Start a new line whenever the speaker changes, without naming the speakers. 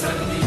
suddenly